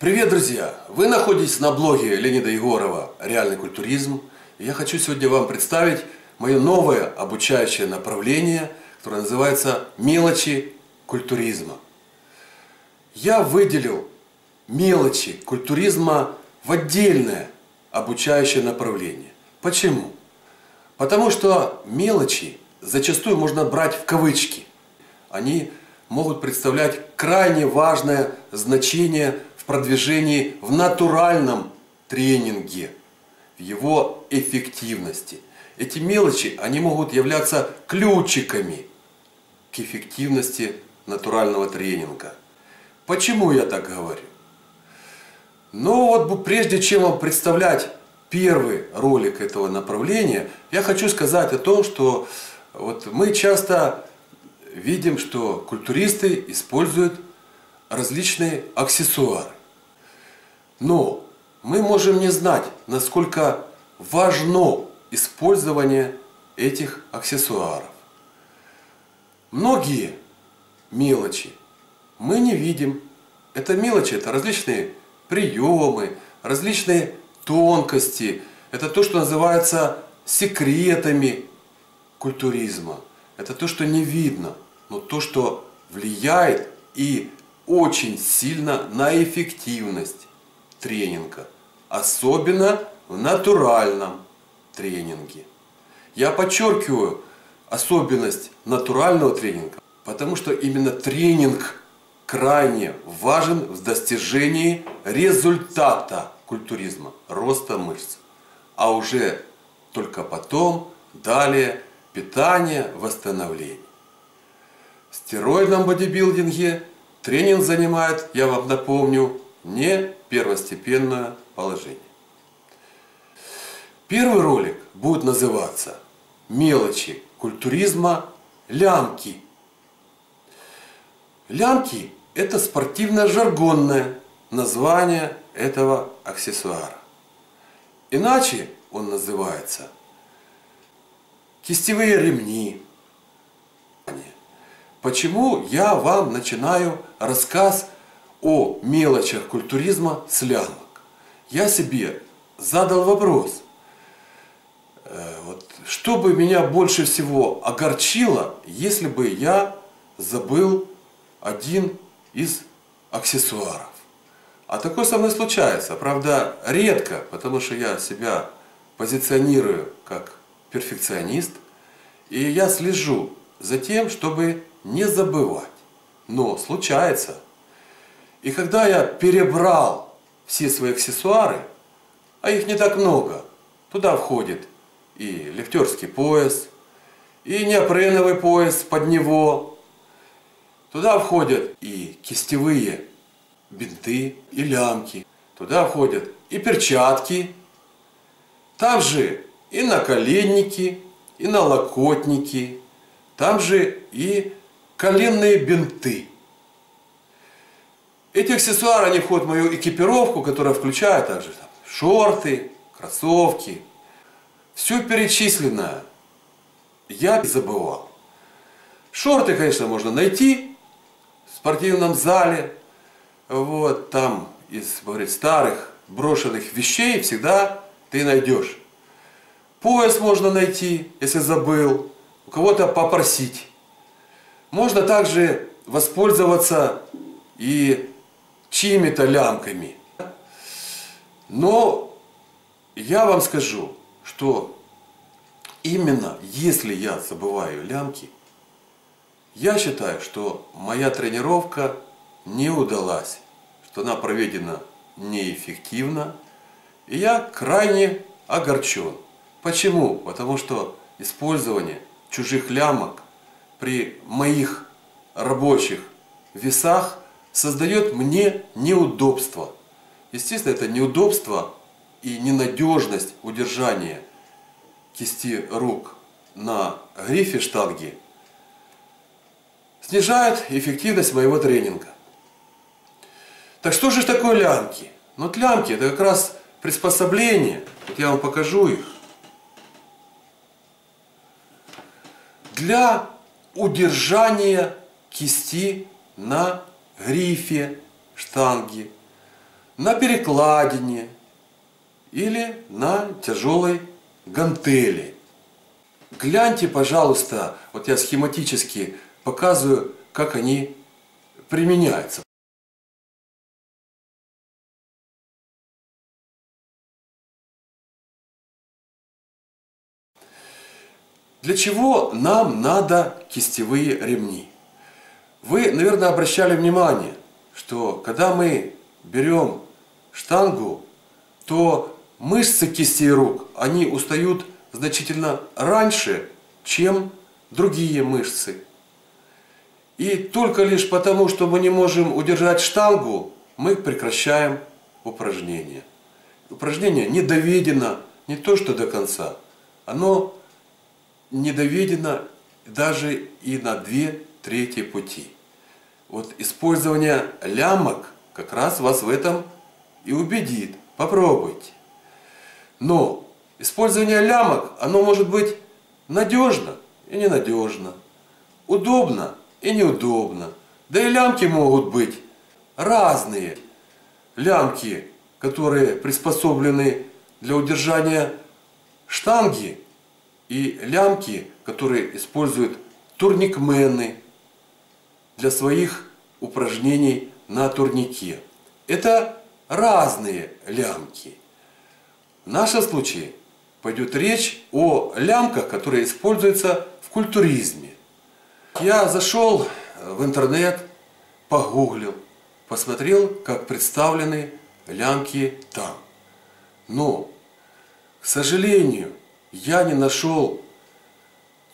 Привет, друзья! Вы находитесь на блоге Леонида Егорова «Реальный культуризм». И я хочу сегодня вам представить мое новое обучающее направление, которое называется «Мелочи культуризма». Я выделил мелочи культуризма в отдельное обучающее направление. Почему? Потому что мелочи зачастую можно брать в кавычки. Они могут представлять крайне важное значение в продвижении в натуральном тренинге, в его эффективности. Эти мелочи, они могут являться ключиками к эффективности натурального тренинга. Почему я так говорю? Ну вот прежде чем вам представлять первый ролик этого направления, я хочу сказать о том, что вот мы часто видим, что культуристы используют различные аксессуары. Но мы можем не знать, насколько важно использование этих аксессуаров. Многие мелочи мы не видим. Это мелочи, это различные приемы, различные тонкости. Это то, что называется секретами культуризма. Это то, что не видно, но то, что влияет и очень сильно на эффективность тренинга. Особенно в натуральном тренинге. Я подчеркиваю особенность натурального тренинга, потому что именно тренинг крайне важен в достижении результата культуризма, роста мышц. А уже только потом, далее, питание, восстановление. В стероидном бодибилдинге тренинг занимает, я вам напомню, не первостепенное положение. Первый ролик будет называться «Мелочи культуризма. Лямки». Лямки – это спортивно-жаргонное название этого аксессуара. Иначе он называется кистевые ремни. Почему я вам начинаю рассказ о мелочах культуризма с лямок? Я себе задал вопрос, э, вот, что бы меня больше всего огорчило, если бы я забыл один из аксессуаров. А такое со мной случается. Правда, редко, потому что я себя позиционирую как перфекционист. И я слежу за тем, чтобы не забывать. Но случается. И когда я перебрал все свои аксессуары, а их не так много, туда входит и лифтерский пояс, и неопреновый пояс под него, туда входят и кистевые бинты и лямки. Туда входят и перчатки. Там же и наколенники, и налокотники. Там же и коленные бинты. Эти аксессуары, они входят в мою экипировку, которая включает также там, шорты, кроссовки. Все перечисленное я забывал. Шорты, конечно, можно найти в спортивном зале, вот там из говорит, старых брошенных вещей всегда ты найдешь. Пояс можно найти, если забыл, у кого-то попросить. Можно также воспользоваться и чьими-то лямками. Но я вам скажу, что именно если я забываю лямки, я считаю, что моя тренировка не удалась, что она проведена неэффективно, и я крайне огорчен. Почему? Потому что использование чужих лямок при моих рабочих весах создает мне неудобство. Естественно, это неудобство и ненадежность удержания кисти рук на грифе штанги снижает эффективность моего тренинга. Так что же такое лямки? Ну, лямки это как раз приспособление. Вот я вам покажу их. Для удержания кисти на грифе штанги. на перекладине или на тяжелой гантели. Гляньте, пожалуйста, вот я схематически показываю, как они применяются. Для чего нам надо кистевые ремни? Вы, наверное, обращали внимание, что когда мы берем штангу, то мышцы кистей рук, они устают значительно раньше, чем другие мышцы. И только лишь потому, что мы не можем удержать штангу, мы прекращаем упражнение. Упражнение не доведено не то что до конца, оно не доведено даже и на две трети пути. Вот использование лямок как раз вас в этом и убедит. Попробуйте. Но использование лямок, оно может быть надежно и ненадежно, удобно и неудобно. Да и лямки могут быть разные. Лямки, которые приспособлены для удержания штанги, и лямки, которые используют турникмены для своих упражнений на турнике. Это разные лямки. В нашем случае пойдет речь о лямках, которые используются в культуризме. Я зашел в интернет, погуглил, посмотрел, как представлены лямки там. Но, к сожалению, я не нашел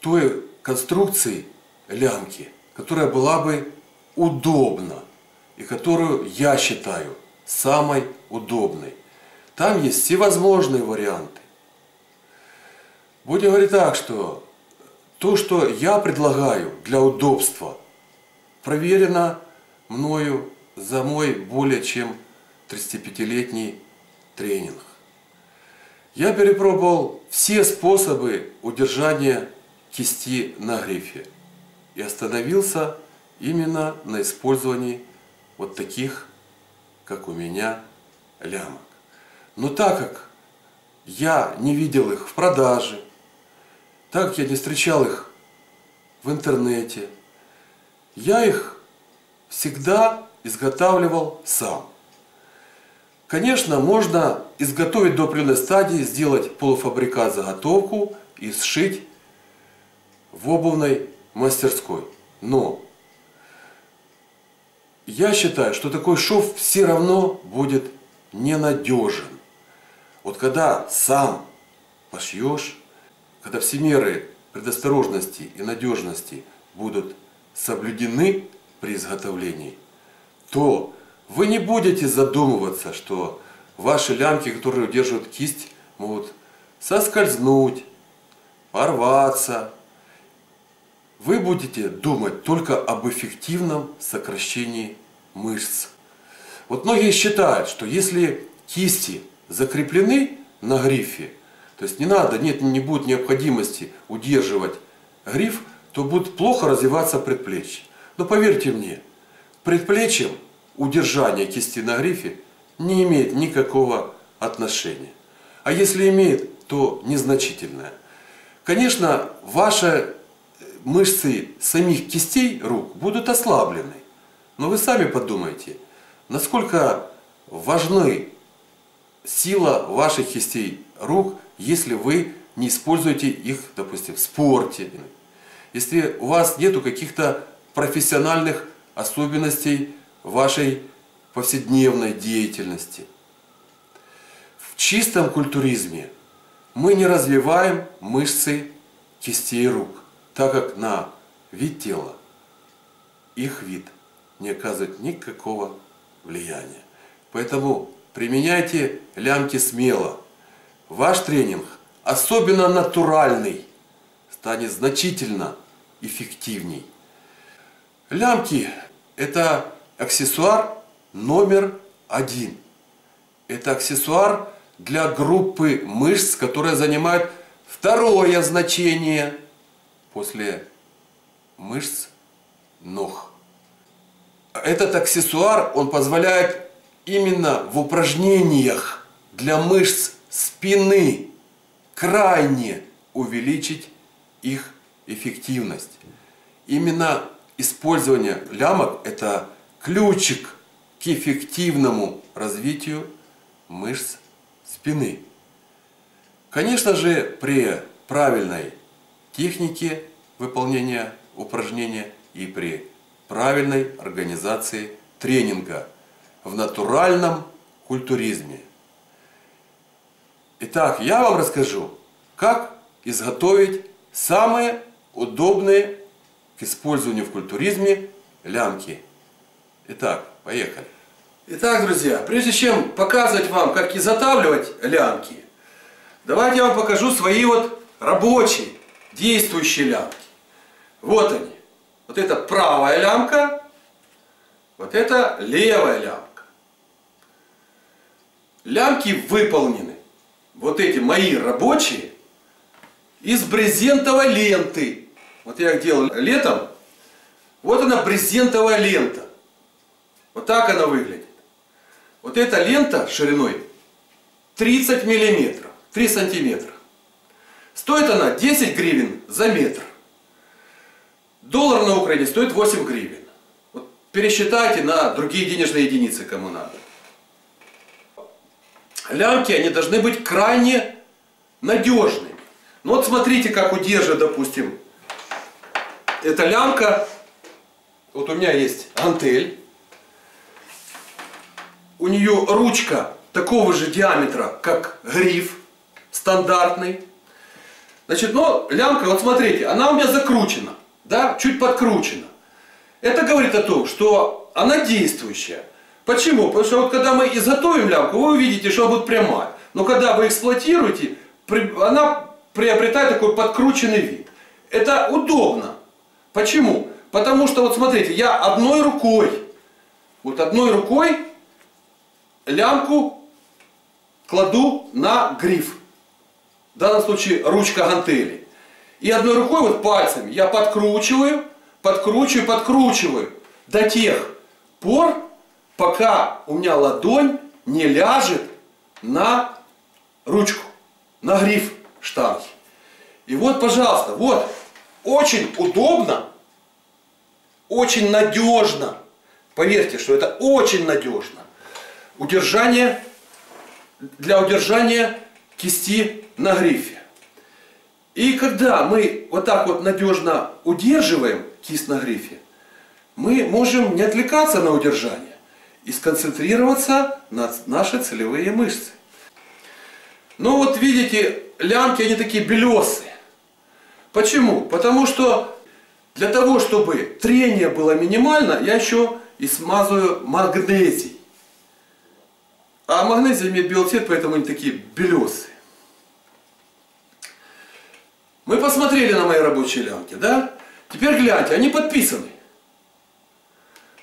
той конструкции лямки, которая была бы удобна и которую я считаю самой удобной. Там есть всевозможные варианты. Будем говорить так, что то, что я предлагаю для удобства, проверено мною за мой более чем 35-летний тренинг. Я перепробовал все способы удержания кисти на грифе и остановился именно на использовании вот таких, как у меня, лямок. Но так как я не видел их в продаже, так как я не встречал их в интернете, я их всегда изготавливал сам. Конечно, можно изготовить до определенной стадии, сделать полуфабрикат заготовку и сшить в обувной мастерской. Но я считаю, что такой шов все равно будет ненадежен. Вот когда сам пошьешь, когда все меры предосторожности и надежности будут соблюдены при изготовлении, то вы не будете задумываться, что ваши лямки, которые удерживают кисть, могут соскользнуть, порваться. Вы будете думать только об эффективном сокращении мышц. Вот многие считают, что если кисти закреплены на грифе, то есть не надо, нет, не будет необходимости удерживать гриф, то будет плохо развиваться предплечье. Но поверьте мне, предплечьем удержание кисти на грифе не имеет никакого отношения. А если имеет, то незначительное. Конечно, ваши мышцы самих кистей рук будут ослаблены. Но вы сами подумайте, насколько важны сила ваших кистей рук, если вы не используете их, допустим, в спорте. Если у вас нету каких-то профессиональных особенностей вашей повседневной деятельности. В чистом культуризме мы не развиваем мышцы кистей рук, так как на вид тела их вид не оказывает никакого влияния. Поэтому применяйте лямки смело. Ваш тренинг, особенно натуральный, станет значительно эффективней. Лямки – это аксессуар номер один. Это аксессуар для группы мышц, которая занимает второе значение после мышц ног. Этот аксессуар, он позволяет именно в упражнениях для мышц спины крайне увеличить их эффективность. Именно использование лямок – это ключик к эффективному развитию мышц спины. Конечно же, при правильной технике выполнения упражнения и при правильной организации тренинга в натуральном культуризме. Итак, я вам расскажу, как изготовить самые удобные к использованию в культуризме лямки. Итак, поехали. Итак, друзья, прежде чем показывать вам, как изготавливать лямки, давайте я вам покажу свои вот рабочие, действующие лямки. Вот они. Вот это правая лямка, вот это левая лямка. Лямки выполнены, вот эти мои рабочие, из брезентовой ленты. Вот я их делал летом. Вот она брезентовая лента. Вот так она выглядит. Вот эта лента шириной 30 миллиметров, 3 сантиметра. Стоит она 10 гривен за метр. Доллар на Украине стоит 8 гривен. Вот пересчитайте на другие денежные единицы, кому надо. Лямки, они должны быть крайне надежными. Ну вот смотрите, как удерживает, допустим, эта лямка. Вот у меня есть антель у нее ручка такого же диаметра, как гриф стандартный. Значит, ну, лямка, вот смотрите, она у меня закручена, да, чуть подкручена. Это говорит о том, что она действующая. Почему? Потому что вот когда мы изготовим лямку, вы увидите, что она будет прямая. Но когда вы эксплуатируете, она приобретает такой подкрученный вид. Это удобно. Почему? Потому что, вот смотрите, я одной рукой, вот одной рукой лямку кладу на гриф. В данном случае ручка гантели. И одной рукой, вот пальцами, я подкручиваю, подкручиваю, подкручиваю до тех пор, пока у меня ладонь не ляжет на ручку, на гриф штанги. И вот, пожалуйста, вот, очень удобно, очень надежно. Поверьте, что это очень надежно удержание, для удержания кисти на грифе. И когда мы вот так вот надежно удерживаем кисть на грифе, мы можем не отвлекаться на удержание и сконцентрироваться на наши целевые мышцы. Ну вот видите, лямки они такие белесые. Почему? Потому что для того, чтобы трение было минимально, я еще и смазываю магнезий. А магнезия имеет белый цвет, поэтому они такие белесые. Мы посмотрели на мои рабочие лямки, да? Теперь гляньте, они подписаны.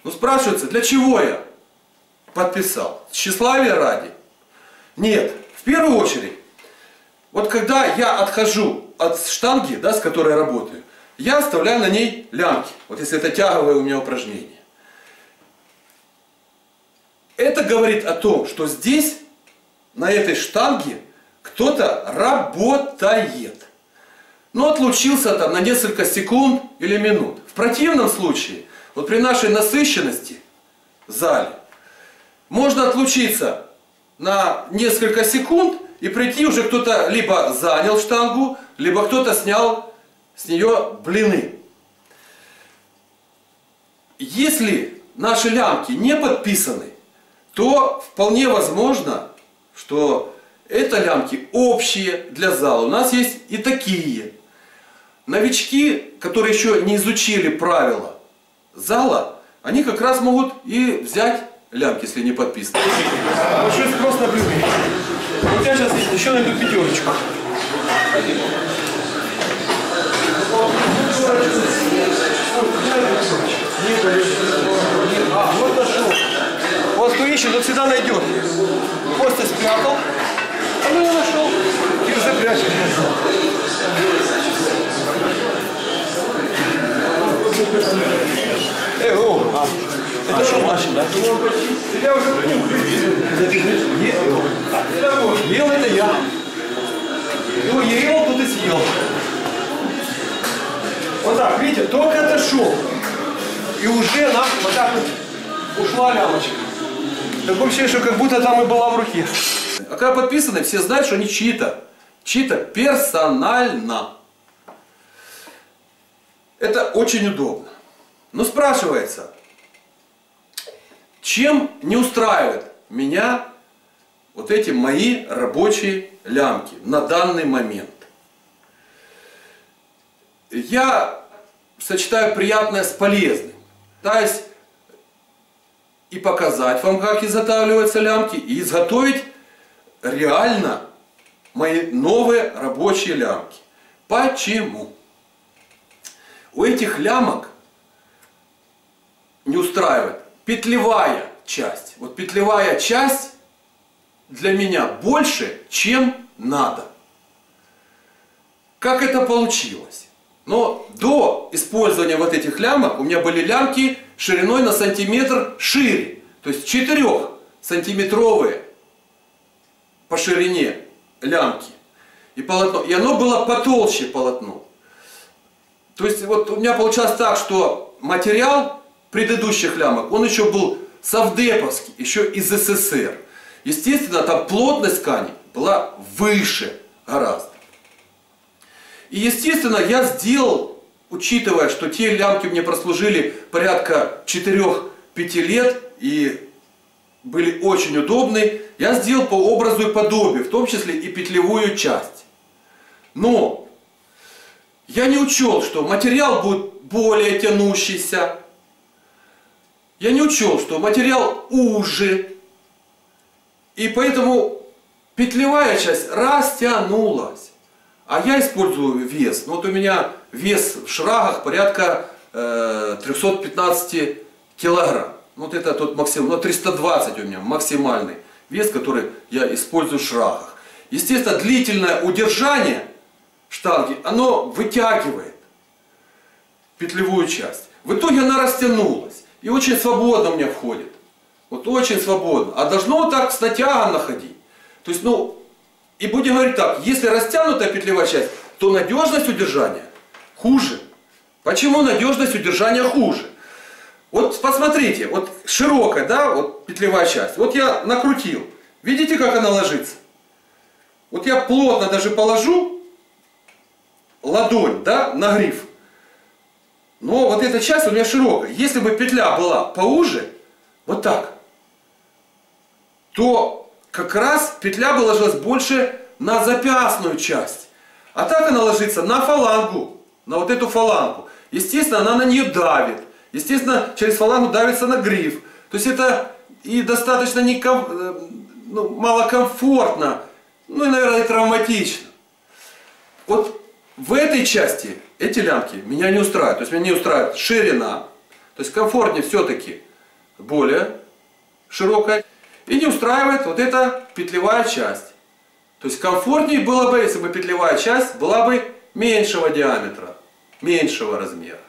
Ну спрашивается, для чего я подписал? Тщеславие ради? Нет, в первую очередь, вот когда я отхожу от штанги, да, с которой я работаю, я оставляю на ней лямки. Вот если это тяговое у меня упражнение. Это говорит о том, что здесь, на этой штанге, кто-то работает. Но отлучился там на несколько секунд или минут. В противном случае, вот при нашей насыщенности в зале, можно отлучиться на несколько секунд и прийти уже кто-то либо занял штангу, либо кто-то снял с нее блины. Если наши лямки не подписаны, то вполне возможно, что это лямки общие для зала. У нас есть и такие. Новички, которые еще не изучили правила зала, они как раз могут и взять лямки, если не подписаны. Большой спрос на брюки. Вот я сейчас еще найду пятерочку. А, вот нашел. Вот кто ищет, он всегда найдет. Костя спрятал, а ну я нашел. Кирза прячет. Эй, о, а, это что, Машин, да? Я уже Ел это я. Ну, ел, тут и съел. Вот так, видите, только отошел. И уже нам вот так вот ушла лямочка. Такое ощущение, что как будто там и была в руке. А когда подписаны, все знают, что они чьи-то. Чьи-то персонально. Это очень удобно. Но спрашивается, чем не устраивает меня вот эти мои рабочие лямки на данный момент? Я сочетаю приятное с полезным. То есть и показать вам, как изготавливаются лямки, и изготовить реально мои новые рабочие лямки. Почему? У этих лямок не устраивает петлевая часть. Вот петлевая часть для меня больше, чем надо. Как это получилось? Но до использования вот этих лямок у меня были лямки шириной на сантиметр шире. То есть 4 сантиметровые по ширине лямки. И полотно. И оно было потолще полотно. То есть вот у меня получалось так, что материал предыдущих лямок, он еще был совдеповский, еще из СССР. Естественно, там плотность ткани была выше гораздо. И естественно, я сделал, учитывая, что те лямки мне прослужили порядка 4-5 лет и были очень удобны, я сделал по образу и подобию, в том числе и петлевую часть. Но я не учел, что материал будет более тянущийся. Я не учел, что материал уже. И поэтому петлевая часть растянулась. А я использую вес. Ну, вот у меня вес в шрагах порядка э, 315 килограмм. Вот это тот максимум, ну 320 у меня максимальный вес, который я использую в шрагах. Естественно, длительное удержание штанги, оно вытягивает петлевую часть. В итоге она растянулась и очень свободно у меня входит. Вот очень свободно. А должно так с натягом находить. То есть, ну, и будем говорить так, если растянутая петлевая часть, то надежность удержания хуже. Почему надежность удержания хуже? Вот посмотрите, вот широкая, да, вот петлевая часть. Вот я накрутил. Видите, как она ложится? Вот я плотно даже положу ладонь, да, на гриф. Но вот эта часть у меня широкая. Если бы петля была поуже, вот так, то как раз петля бы ложилась больше на запястную часть. А так она ложится на фалангу, на вот эту фалангу. Естественно, она на нее давит. Естественно, через фалангу давится на гриф. То есть это и достаточно неком, э, ну, малокомфортно, ну и, наверное, и травматично. Вот в этой части эти лямки меня не устраивают. То есть меня не устраивает ширина. То есть комфортнее все-таки более широкая. И не устраивает вот эта петлевая часть. То есть комфортнее было бы, если бы петлевая часть была бы меньшего диаметра, меньшего размера.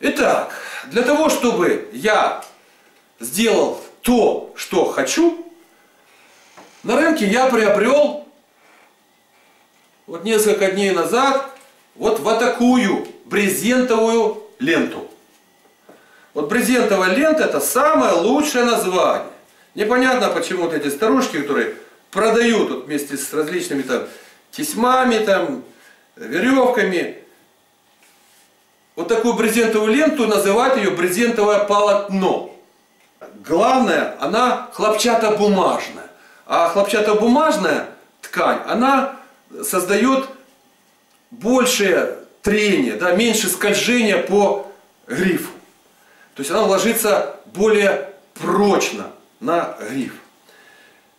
Итак, для того, чтобы я сделал то, что хочу, на рынке я приобрел вот несколько дней назад вот в такую брезентовую ленту. Вот брезентовая лента это самое лучшее название. Непонятно, почему вот эти старушки, которые продают вот вместе с различными там тесьмами, там, веревками, вот такую брезентовую ленту, называют ее брезентовое полотно. Главное, она хлопчатобумажная. А хлопчатобумажная ткань, она создает большее трение, да, меньше скольжения по грифу. То есть она ложится более прочно на гриф.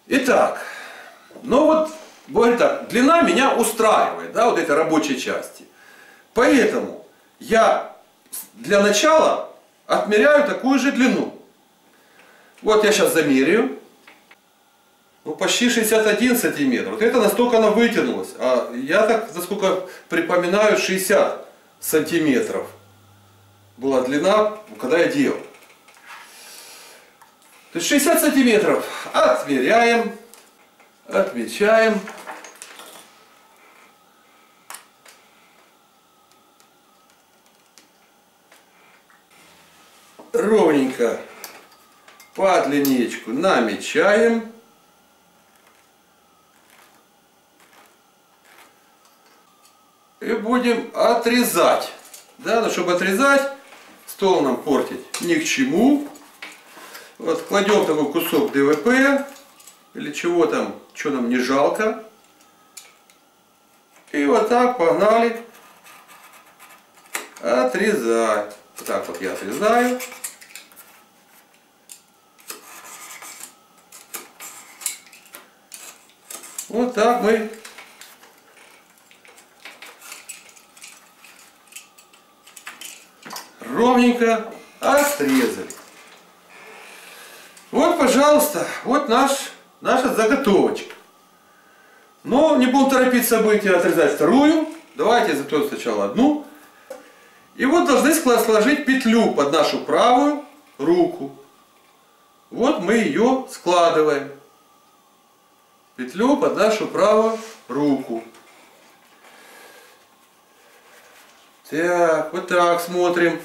Итак, ну вот, говорит так, длина меня устраивает, да, вот этой рабочей части. Поэтому я для начала отмеряю такую же длину. Вот я сейчас замеряю. Ну, почти 61 сантиметр. Вот это настолько она вытянулась. А я так, насколько припоминаю, 60 сантиметров была длина, когда я делал. То есть 60 сантиметров. Отмеряем. Отмечаем. Ровненько по линеечку намечаем. И будем отрезать. Да, но чтобы отрезать, стол нам портить ни к чему. Вот кладем такой кусок ДВП или чего там, что нам не жалко. И вот так погнали отрезать. Вот так вот я отрезаю. Вот так мы ровненько отрезали. Вот, пожалуйста, вот наш, наша заготовочка. Но не будем торопить события, отрезать вторую. Давайте заготовим сначала одну. И вот должны сложить петлю под нашу правую руку. Вот мы ее складываем. Петлю под нашу правую руку. Так, вот так смотрим.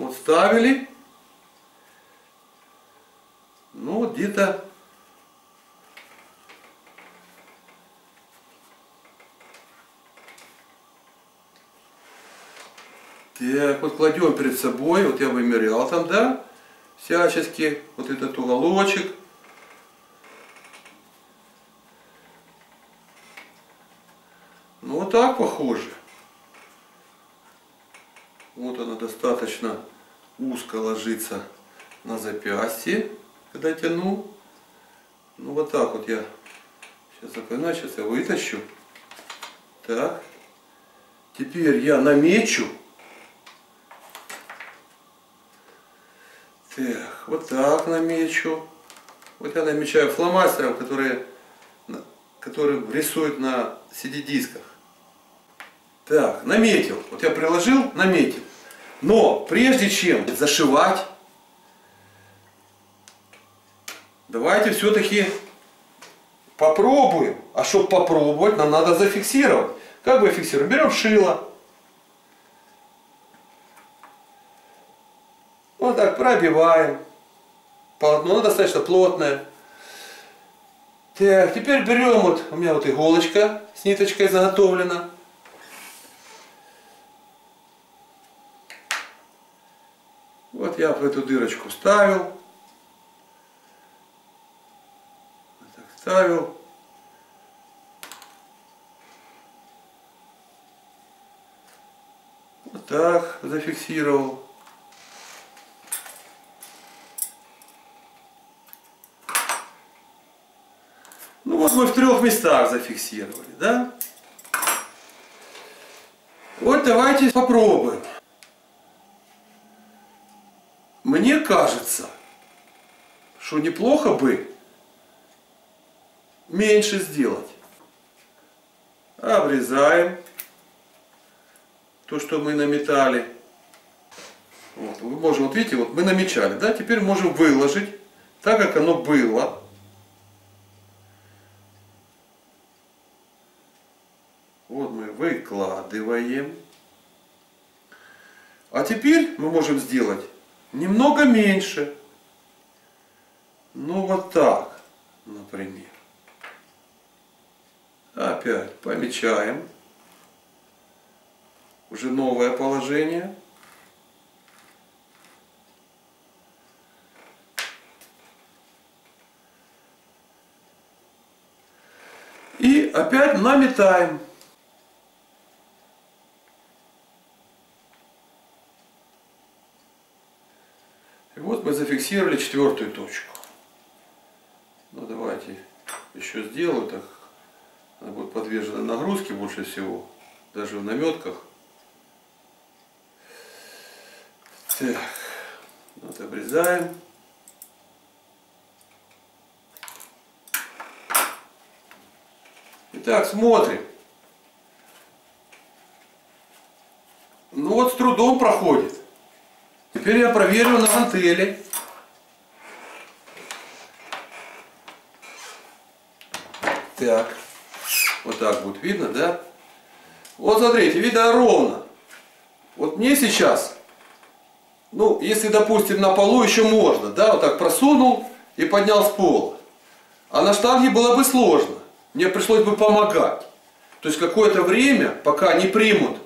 Вот ставили. Ну, где-то Так, вот кладем перед собой, вот я вымерял там, да, всячески, вот этот уголочек. Ну, вот так похоже. Вот она достаточно узко ложится на запястье, когда тяну. Ну, вот так вот я сейчас запоминаю, сейчас я вытащу. Так. Теперь я намечу Так, вот так намечу. Вот я намечаю фломастером, которые, которые рисуют на CD-дисках. Так, наметил. Вот я приложил, наметил. Но прежде чем зашивать, давайте все-таки попробуем. А чтобы попробовать, нам надо зафиксировать. Как бы фиксируем? Берем шило. Вот так пробиваем. Полотно достаточно плотное. Так, теперь берем вот, у меня вот иголочка с ниточкой заготовлена. Вот я в эту дырочку ставил. Вот так ставил. Вот так зафиксировал. Ну вот мы в трех местах зафиксировали, да? Вот давайте попробуем. Мне кажется, что неплохо бы меньше сделать. Обрезаем то, что мы наметали. Вот, мы можем, вот видите, вот мы намечали, да, теперь можем выложить так, как оно было. Вот мы выкладываем. А теперь мы можем сделать немного меньше. Ну вот так, например. Опять помечаем. Уже новое положение. И опять наметаем. И вот мы зафиксировали четвертую точку. Ну давайте еще сделаю так. Она будет подвержена нагрузке больше всего. Даже в наметках. Так. Вот обрезаем. Итак, смотрим. Ну вот с трудом проходит. Теперь я проверю на антеле. Так. Вот так будет видно, да? Вот смотрите, видно ровно. Вот мне сейчас, ну, если, допустим, на полу еще можно, да, вот так просунул и поднял с пола. А на штанге было бы сложно. Мне пришлось бы помогать. То есть какое-то время, пока не примут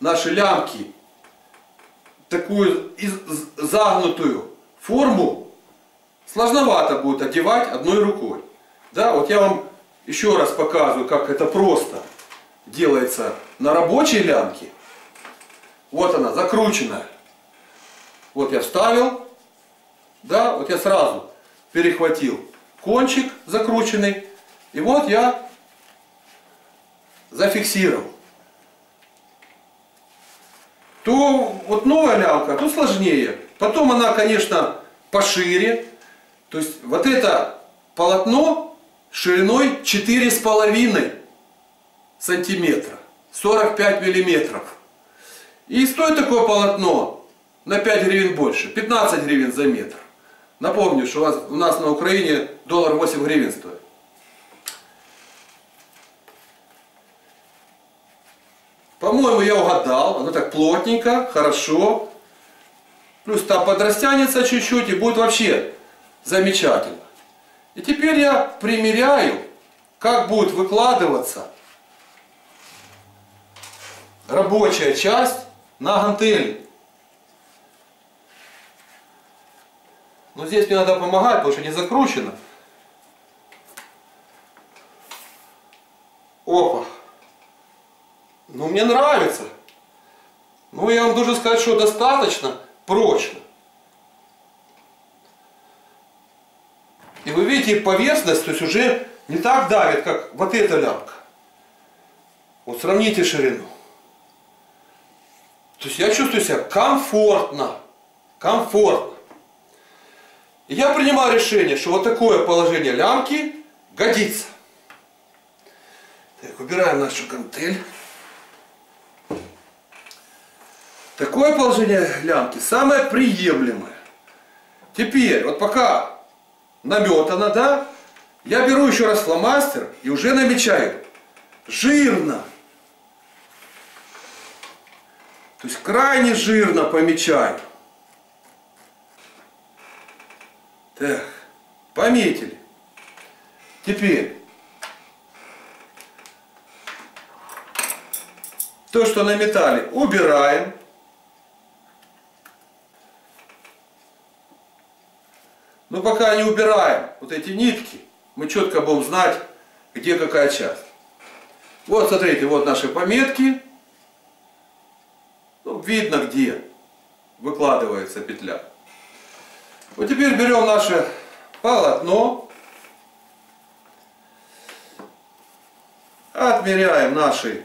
наши лямки такую загнутую форму, сложновато будет одевать одной рукой. Да, вот я вам еще раз показываю, как это просто делается на рабочей лямке. Вот она, закрученная. Вот я вставил, да, вот я сразу перехватил кончик закрученный, и вот я зафиксировал. То вот новая лямка, тут сложнее. Потом она, конечно, пошире. То есть вот это полотно шириной 4,5 сантиметра, 45 миллиметров. И стоит такое полотно на 5 гривен больше, 15 гривен за метр. Напомню, что у, вас, у нас на Украине доллар 8 гривен стоит. По-моему, я угадал. Оно так плотненько, хорошо. Плюс там подрастянется чуть-чуть и будет вообще замечательно. И теперь я примеряю, как будет выкладываться рабочая часть на гантели. Но здесь мне надо помогать, потому что не закручено. Опа. Ну, мне нравится. Ну, я вам должен сказать, что достаточно прочно. И вы видите, поверхность, то есть уже не так давит, как вот эта лямка. Вот сравните ширину. То есть я чувствую себя комфортно. Комфортно. И я принимаю решение, что вот такое положение лямки годится. Так, убираем нашу гантель. Такое положение лямки самое приемлемое. Теперь, вот пока наметано, да, я беру еще раз фломастер и уже намечаю. Жирно. То есть крайне жирно помечаю. Так, пометили. Теперь то, что наметали, убираем. Но пока не убираем вот эти нитки, мы четко будем знать, где какая часть. Вот, смотрите, вот наши пометки. Ну, видно, где выкладывается петля. Вот теперь берем наше полотно, отмеряем наши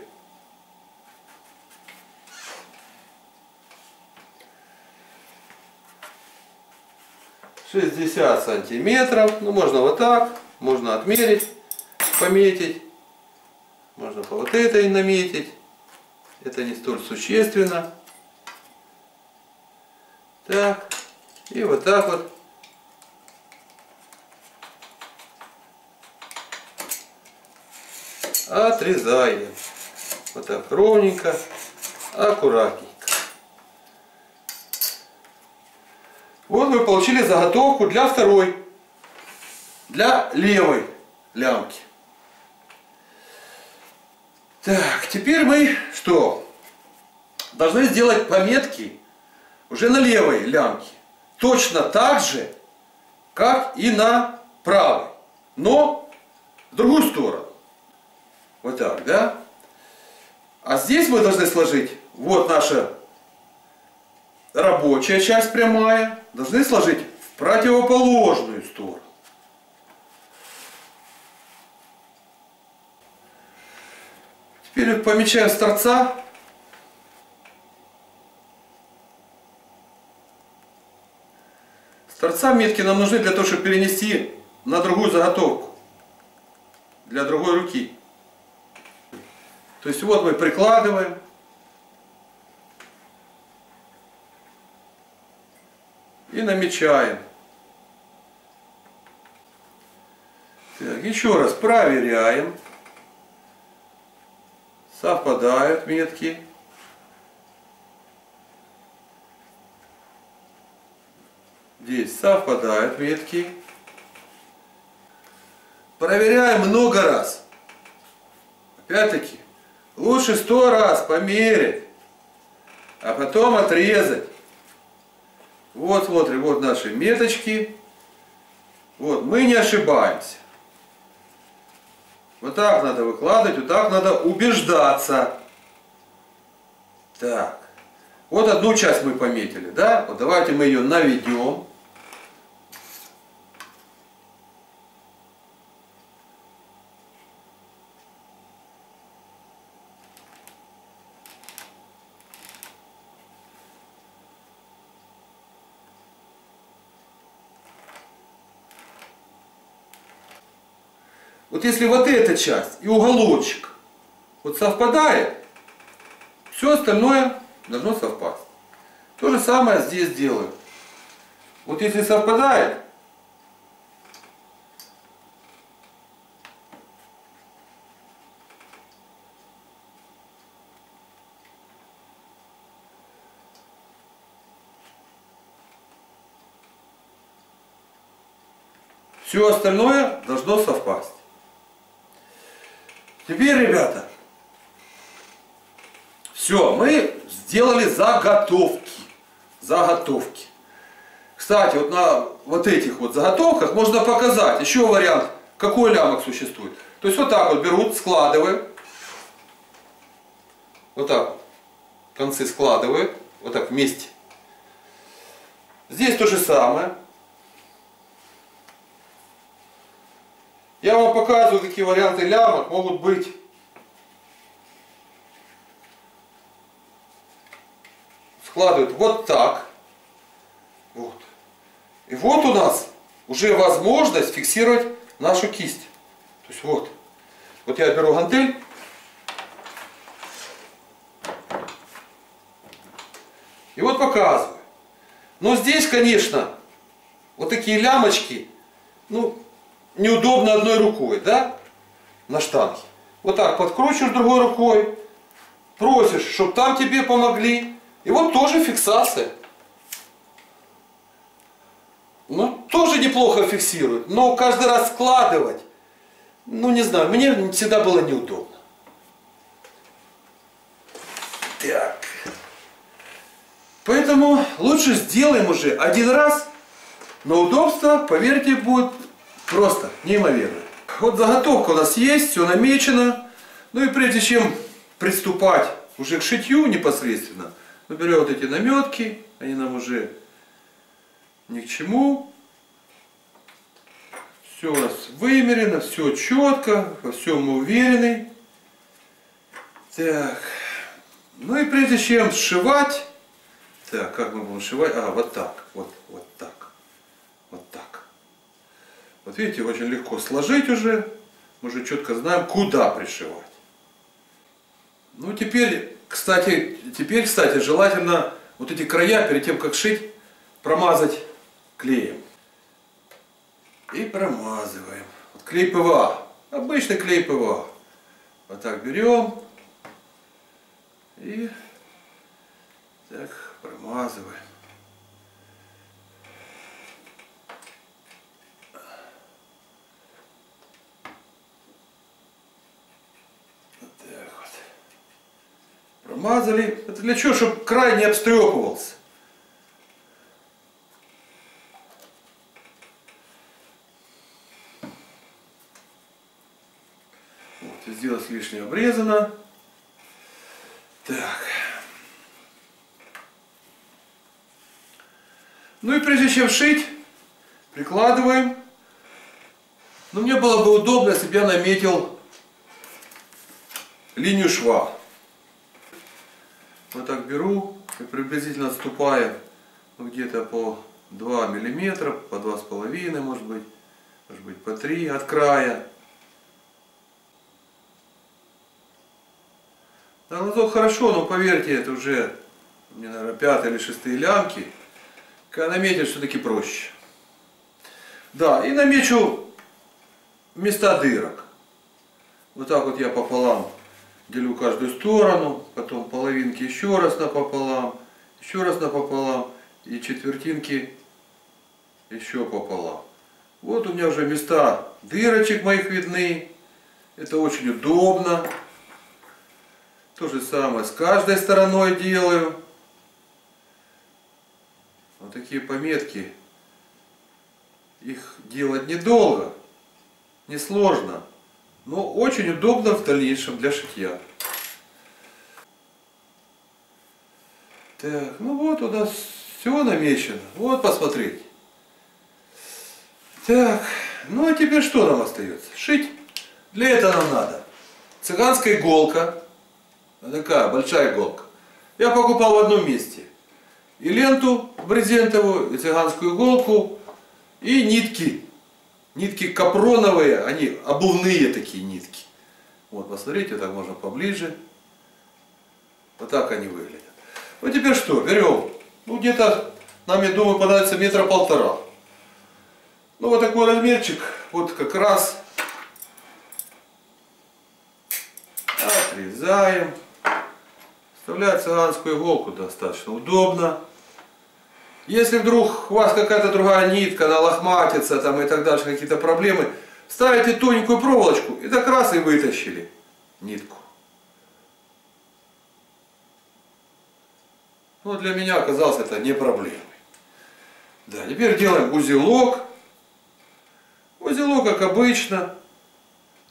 шестьдесят сантиметров. Ну, можно вот так, можно отмерить, пометить. Можно по вот этой наметить. Это не столь существенно. Так. И вот так вот. Отрезаем. Вот так ровненько, аккуратненько. Вот мы получили заготовку для второй, для левой лямки. Так, теперь мы что? Должны сделать пометки уже на левой лямке. Точно так же, как и на правой. Но в другую сторону. Вот так, да? А здесь мы должны сложить, вот наша рабочая часть прямая, должны сложить в противоположную сторону. Теперь помечаем с торца. С торца метки нам нужны для того, чтобы перенести на другую заготовку. Для другой руки. То есть вот мы прикладываем. И намечаем. Так, еще раз проверяем. Совпадают метки. Здесь совпадают метки. Проверяем много раз. Опять-таки, лучше сто раз померить, а потом отрезать. Вот смотрим, вот наши меточки. Вот, мы не ошибаемся. Вот так надо выкладывать, вот так надо убеждаться. Так. Вот одну часть мы пометили, да? Вот давайте мы ее наведем. Вот если вот эта часть и уголочек вот совпадает, все остальное должно совпасть. То же самое здесь делаю. Вот если совпадает, все остальное должно совпасть. Теперь, ребята, все, мы сделали заготовки. Заготовки. Кстати, вот на вот этих вот заготовках можно показать еще вариант, какой лямок существует. То есть вот так вот берут, складывают. Вот так. Концы складывают. Вот так вместе. Здесь то же самое. Я вам показываю, какие варианты лямок могут быть. Складывают вот так. Вот. И вот у нас уже возможность фиксировать нашу кисть. То есть вот. Вот я беру гантель. И вот показываю. Но здесь, конечно, вот такие лямочки, ну, неудобно одной рукой, да, на штанге. Вот так подкручиваешь другой рукой, просишь, чтобы там тебе помогли. И вот тоже фиксация. Ну, тоже неплохо фиксирует, но каждый раз складывать, ну, не знаю, мне всегда было неудобно. Так. Поэтому лучше сделаем уже один раз, но удобство, поверьте, будет Просто неимоверно. Вот заготовка у нас есть, все намечено. Ну и прежде чем приступать уже к шитью непосредственно, мы берем вот эти наметки, они нам уже ни к чему. Все у нас вымерено, все четко, во всем мы уверены. Так. Ну и прежде чем сшивать, так, как мы будем сшивать? А, вот так, вот, вот так. Вот видите, очень легко сложить уже. Мы уже четко знаем, куда пришивать. Ну теперь, кстати, теперь, кстати, желательно вот эти края перед тем, как шить, промазать клеем. И промазываем. Вот клей ПВА. Обычный клей ПВА. Вот так берем и так промазываем. Мазали. Это для чего? Чтобы край не обстрепывался. Вот, здесь лишнее обрезано. Так. Ну и прежде чем шить, прикладываем. Но мне было бы удобно, если бы я наметил линию шва. Вот так беру и приблизительно отступая ну, где-то по 2 миллиметра, по 2,5 может быть, может быть по 3 от края. Да, ну хорошо, но поверьте, это уже, мне, наверное, пятые или шестые лямки. Когда наметишь, все-таки проще. Да, и намечу места дырок. Вот так вот я пополам делю каждую сторону, потом половинки еще раз напополам, еще раз напополам и четвертинки еще пополам. Вот у меня уже места дырочек моих видны. Это очень удобно. То же самое с каждой стороной делаю. Вот такие пометки. Их делать недолго, несложно, но очень удобно в дальнейшем для шитья. Так, ну вот у нас все намечено. Вот посмотреть. Так, ну а теперь что нам остается? Шить. Для этого нам надо цыганская иголка. Такая большая иголка. Я покупал в одном месте. И ленту брезентовую, и цыганскую иголку, и нитки. Нитки капроновые, они обувные такие нитки. Вот, посмотрите, так можно поближе. Вот так они выглядят. Ну теперь что, берем, ну где-то, нам, я думаю, понадобится метра полтора. Ну вот такой размерчик, вот как раз отрезаем. Вставлять цыганскую иголку достаточно удобно. Если вдруг у вас какая-то другая нитка, она лохматится там и так дальше, какие-то проблемы, ставите тоненькую проволочку и так раз и вытащили нитку. Но для меня оказалось это не проблемой. Да, теперь делаем узелок. Узелок, как обычно.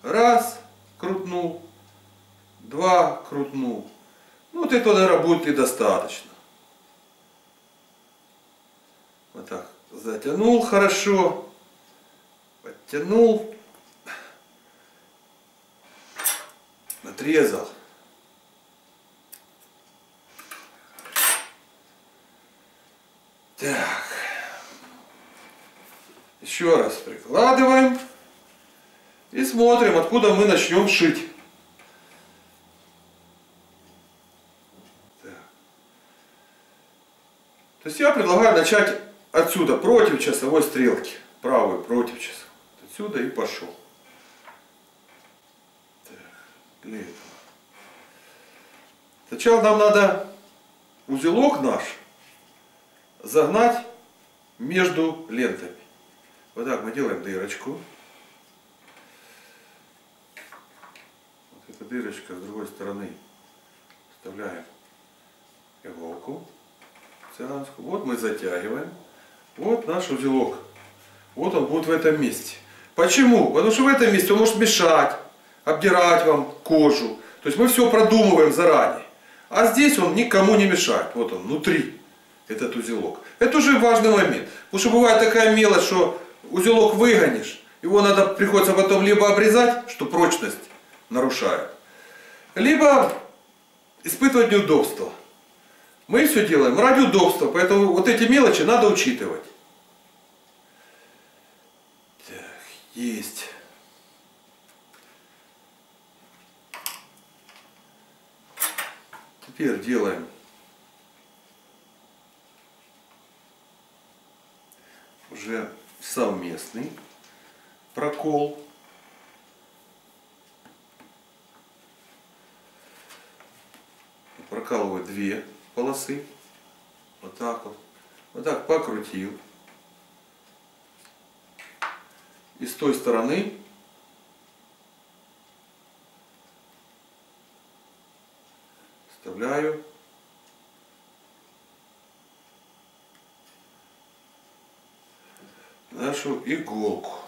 Раз, крутнул. Два, крутнул. Ну, вот этого, наверное, будет и достаточно. Вот так затянул хорошо. Подтянул. Отрезал. Так. Еще раз прикладываем. И смотрим, откуда мы начнем шить. То есть я предлагаю начать отсюда, против часовой стрелки. Правую против часовой. Отсюда и пошел. Сначала нам надо узелок наш загнать между лентами. Вот так мы делаем дырочку. Вот эта дырочка с другой стороны вставляем иголку цыганскую. Вот мы затягиваем. Вот наш узелок. Вот он будет в этом месте. Почему? Потому что в этом месте он может мешать, обдирать вам кожу. То есть мы все продумываем заранее. А здесь он никому не мешает. Вот он, внутри этот узелок. Это уже важный момент. Потому что бывает такая мелочь, что узелок выгонишь, его надо, приходится потом либо обрезать, что прочность нарушает, либо испытывать неудобства. Мы все делаем ради удобства, поэтому вот эти мелочи надо учитывать. Так, есть. Теперь делаем уже совместный прокол. Прокалываю две полосы. Вот так вот. Вот так покрутил. И с той стороны вставляю нашу иголку.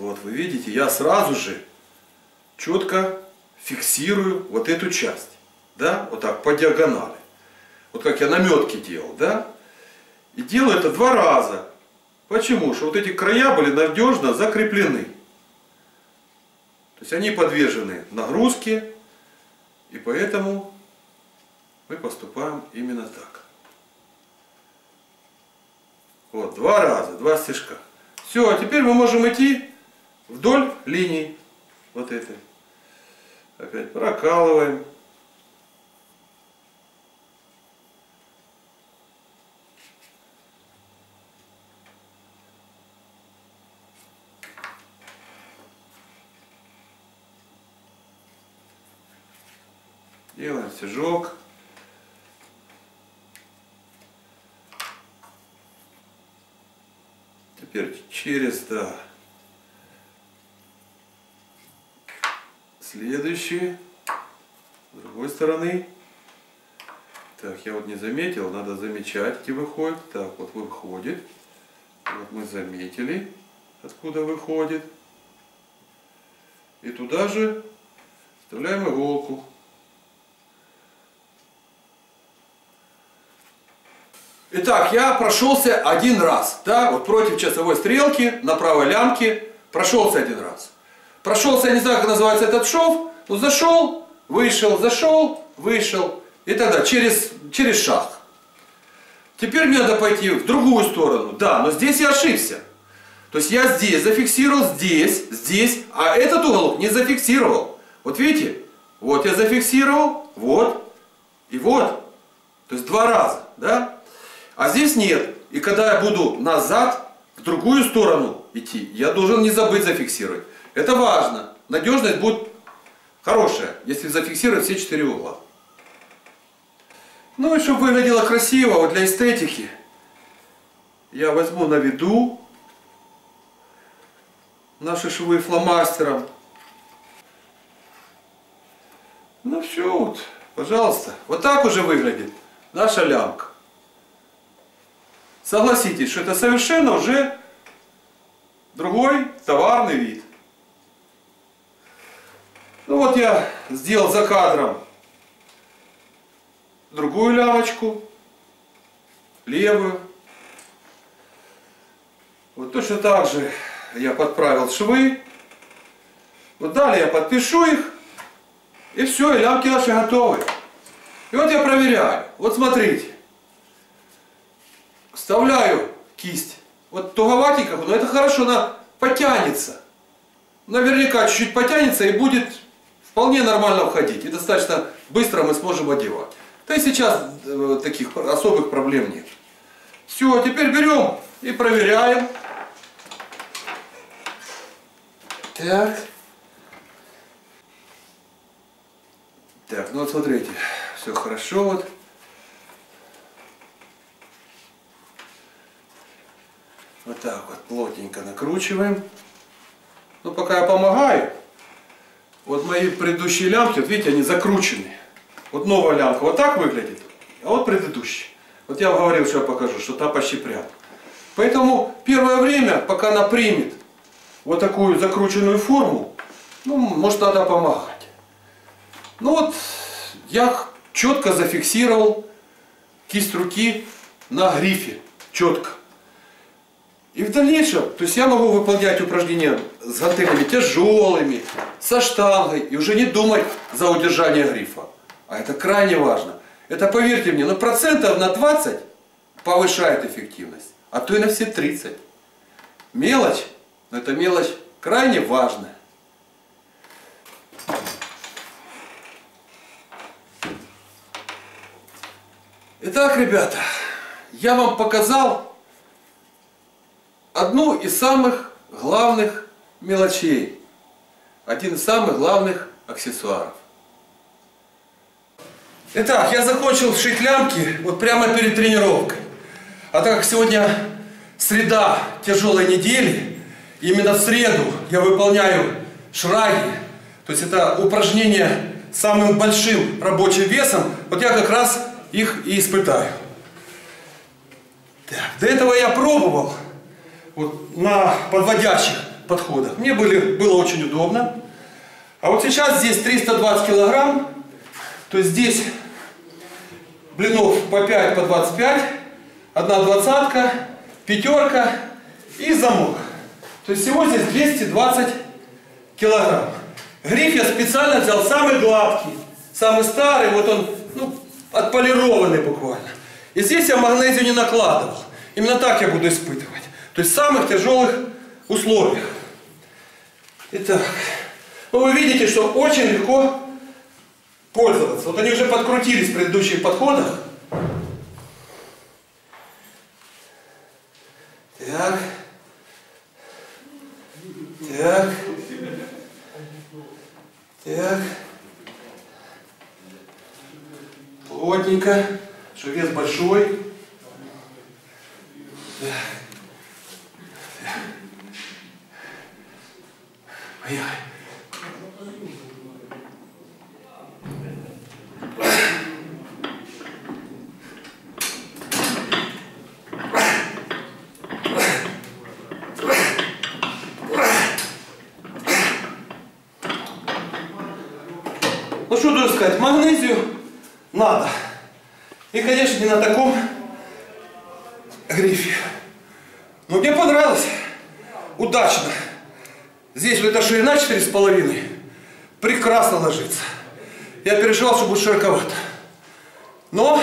Вот вы видите, я сразу же четко фиксирую вот эту часть. Да, вот так по диагонали. Вот как я наметки делал, да. И делаю это два раза. Почему? Что вот эти края были надежно закреплены. То есть они подвержены нагрузке, и поэтому мы поступаем именно так. Вот, два раза, два стежка. Все, а теперь мы можем идти вдоль линии вот этой. Опять прокалываем. Делаем стежок. Теперь через, да. Следующий. С другой стороны. Так, я вот не заметил, надо замечать, где выходит. Так, вот выходит. Вот мы заметили, откуда выходит. И туда же вставляем иголку. Итак, я прошелся один раз, да, вот против часовой стрелки, на правой лямке, прошелся один раз. Прошелся, я не знаю, как называется этот шов, но зашел, вышел, зашел, вышел и далее, через, через шаг. Теперь мне надо пойти в другую сторону, да, но здесь я ошибся. То есть я здесь зафиксировал, здесь, здесь, а этот уголок не зафиксировал. Вот видите, вот я зафиксировал, вот и вот. То есть два раза, да? А здесь нет. И когда я буду назад, в другую сторону идти, я должен не забыть зафиксировать. Это важно. Надежность будет хорошая, если зафиксировать все четыре угла. Ну и чтобы выглядело красиво, вот для эстетики, я возьму на виду наши швы фломастером. Ну все, вот, пожалуйста. Вот так уже выглядит наша лямка. Согласитесь, что это совершенно уже другой товарный вид. Ну вот я сделал за кадром другую лямочку, левую. Вот точно так же я подправил швы. Вот далее я подпишу их. И все, и лямки наши готовы. И вот я проверяю. Вот смотрите вставляю кисть. Вот туговатенько, но это хорошо, она потянется. Наверняка чуть-чуть потянется и будет вполне нормально входить. И достаточно быстро мы сможем одевать. Да и сейчас э, таких особых проблем нет. Все, теперь берем и проверяем. Так. Так, ну вот смотрите, все хорошо вот. Вот так вот плотненько накручиваем. Ну, пока я помогаю, вот мои предыдущие лямки, вот видите, они закручены. Вот новая лямка вот так выглядит, а вот предыдущая. Вот я говорил, что я покажу, что та почти прям. Поэтому первое время, пока она примет вот такую закрученную форму, ну, может, надо помогать. Ну вот, я четко зафиксировал кисть руки на грифе, четко. И в дальнейшем, то есть я могу выполнять упражнения с гантелями тяжелыми, со штангой, и уже не думать за удержание грифа. А это крайне важно. Это, поверьте мне, на процентов на 20 повышает эффективность, а то и на все 30. Мелочь, но это мелочь крайне важная. Итак, ребята, я вам показал одну из самых главных мелочей, один из самых главных аксессуаров. Итак, я закончил шить лямки вот прямо перед тренировкой. А так как сегодня среда тяжелой недели, именно в среду я выполняю шраги, то есть это упражнение самым большим рабочим весом, вот я как раз их и испытаю. Так, до этого я пробовал вот на подводящих подходах. Мне были, было очень удобно. А вот сейчас здесь 320 килограмм, то есть здесь блинов по 5, по 25, одна двадцатка, пятерка и замок. То есть всего здесь 220 килограмм. Гриф я специально взял самый гладкий, самый старый, вот он ну, отполированный буквально. И здесь я магнезию не накладывал. Именно так я буду испытывать. То есть в самых тяжелых условиях. Итак, ну вы видите, что очень легко пользоваться. Вот они уже подкрутились в предыдущих подходах. Так. Так. Так. Плотненько. Что вес большой. Так. Поехали. Ну что тут сказать, магнезию надо. И, конечно, не на таком грифе. Но мне понравилось. Удачно. Здесь вот эта ширина 4,5 прекрасно ложится. Я переживал, что будет широковато. Но,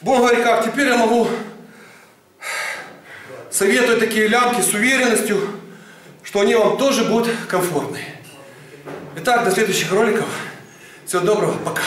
будем говорить как, теперь я могу советовать такие лямки с уверенностью, что они вам тоже будут комфортны. Итак, до следующих роликов. Всего доброго, пока.